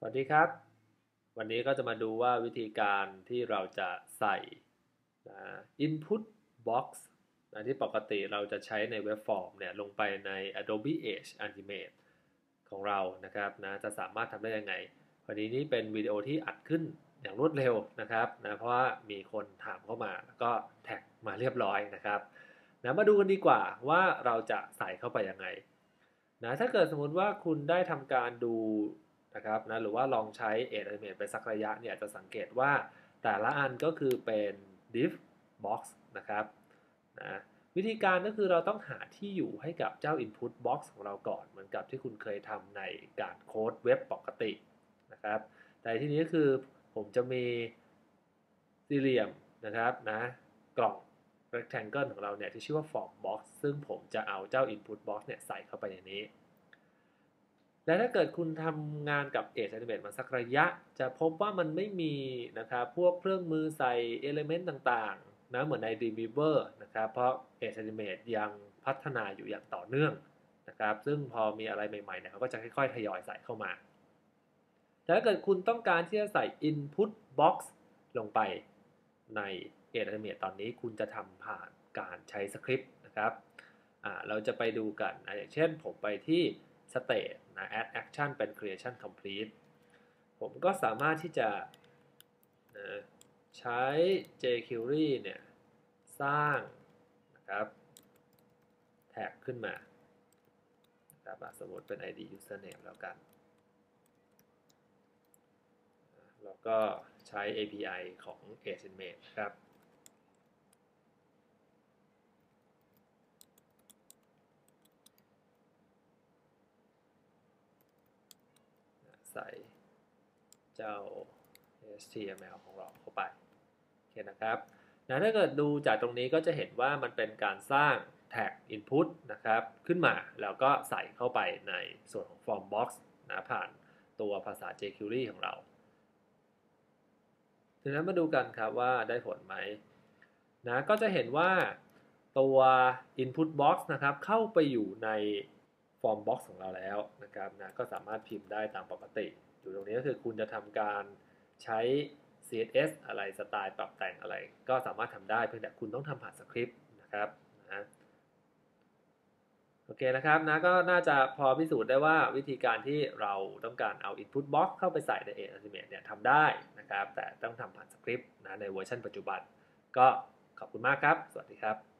สวัสดีครับ วันนี้ก็จะมาดูว่าวิธีการที่เราจะใส่นะ input box นะที่ปกติเราจะใช้ในเว็บฟอร์มเนี่ยลงไปใน Adobe Edge Animate ของเรานะครับนะจะสามารถทำได้ยังไง วันนี้นี่เป็นวิดีโอที่อัดขึ้นอย่างรวดเร็วนะครับนะเพราะว่ามีคนถามเข้ามาแล้วก็แท็กมาเรียบร้อยนะครับนะมาดูกันดีกว่าว่าเราจะใส่เข้าไปยังไงนะถ้าเกิดสมมติว่าคุณได้ทำการดู นะครับนะหรือว่าลองใช้ Edge Animate ไปสักระยะเนี่ยจะสังเกตว่าแต่ละอันก็คือเป็น div box นะครับนะวิธีการก็คือเราต้องหาที่อยู่ให้กับเจ้า input box ของเราก่อน เหมือนกับที่คุณเคยทำในการโค้ดเว็บปกตินะครับ แต่ที่นี้คือผมจะมีสี่เหลี่ยมนะครับนะกล่อง rectangle ของเราเนี่ยที่ชื่อว่า form box ซึ่งผมจะเอาเจ้า input box เนี่ยใส่เข้าไปในนี้ และถ้าเกิดคุณทำงานกับ Edge Animate มาสักระยะ จะพบว่ามันไม่มีนะครับพวกเครื่องมือใส่ element ต่างๆนะเหมือนใน Dreamweaver นะครับเพราะ Edge Animate ยังพัฒนาอยู่อย่างต่อเนื่องนะครับซึ่งพอมีอะไรใหม่ๆเนี่ยเขาก็จะค่อยๆ ทยอยใส่เข้ามาแต่ถ้าเกิดคุณต้องการที่จะใส่ input box ลงไปใน Edge Animate ตอนนี้คุณจะทำผ่านการใช้สคริปต์นะครับเราจะไปดูกัน อย่างเช่นผมไปที่ state นะ add action เป็น creation complete ผมก็สามารถที่จะนะใช้ jQuery เนี่ยสร้างนะครับแท็กขึ้นมานะครับสมมติเป็น id username แล้วกัน แล้วก็ใช้ API ของ Edge Animate นะครับ ใส่เจ้า HTML ของเราเข้าไปโอเคนะครับนะถ้าเกิดดูจากตรงนี้ก็จะเห็นว่ามันเป็นการสร้างแท็ก Input นะครับ ขึ้นมาแล้วก็ใส่เข้าไปในส่วนของ Form Box นะผ่านตัวภาษา jQuery ของเราทีนั้นมาดูกันครับว่าได้ผลไหมนะก็จะเห็นว่าตัว Input Box นะครับ เข้าไปอยู่ใน Form Box ของเราแล้วนะครับนะก็สามารถพิมพ์ได้ตามปกติ อยู่ตรงนี้ก็คือคุณจะทำการใช้ CSS อะไรสไตล์ปรับแต่งอะไร ก็สามารถทำได้เพียงแต่คุณต้องทำผ่านสคริปต์นะครับนะโอเคนะครับนะก็น่าจะพอพิสูจน์ได้ว่าวิธีการที่เราต้องการเอา Input Box เข้าไปใส่ใน Edge Animate เนี่ยทำได้นะครับ แต่ต้องทำผ่านสคริปต์นะในเวอร์ชันปัจจุบัน ก็ขอบคุณมากครับ สวัสดีครับ